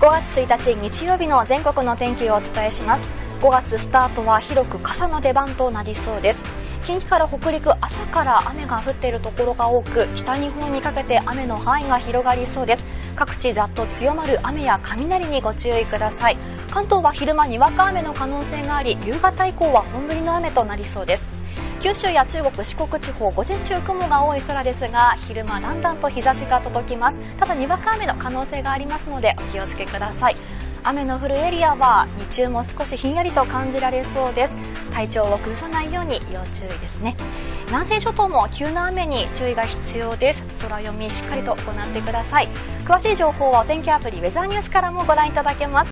5月1日日曜日の全国の天気をお伝えします。5月スタートは広く傘の出番となりそうです。近畿から北陸朝から雨が降っているところが多く北日本にかけて雨の範囲が広がりそうです。各地ざっと強まる雨や雷にご注意ください。関東は昼間にわか雨の可能性があり夕方以降は本降りの雨となりそうです。九州や中国、四国地方午前中雲が多い空ですが昼間だんだんと日差しが届きます。ただにわか雨の可能性がありますのでお気をつけください。雨の降るエリアは日中も少しひんやりと感じられそうです。体調を崩さないように要注意ですね。南西諸島も急な雨に注意が必要です。空読みしっかりと行ってください。詳しい情報はお天気アプリウェザーニュースからもご覧いただけます。